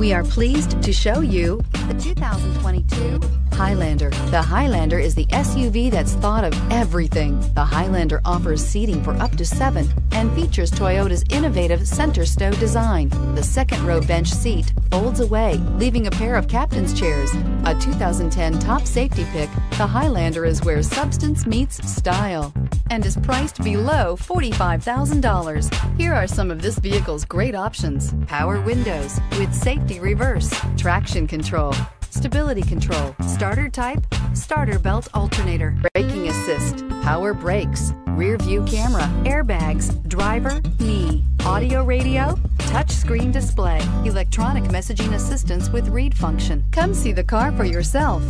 We are pleased to show you the 2022 Highlander. The Highlander is the SUV that's thought of everything. The Highlander offers seating for up to seven and features Toyota's innovative center stow design. The second row bench seat folds away, leaving a pair of captain's chairs. A 2010 top safety pick, the Highlander is where substance meets style and is priced below $45,000. Here are some of this vehicle's great options. Power windows with safety reverse, traction control, stability control, starter type, starter belt alternator, braking assist, power brakes, rear view camera, airbags, driver, knee, audio radio, touchscreen display, electronic messaging assistance with read function. Come see the car for yourself.